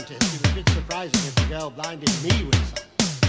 it was a bit surprising if the girl blinded me with something.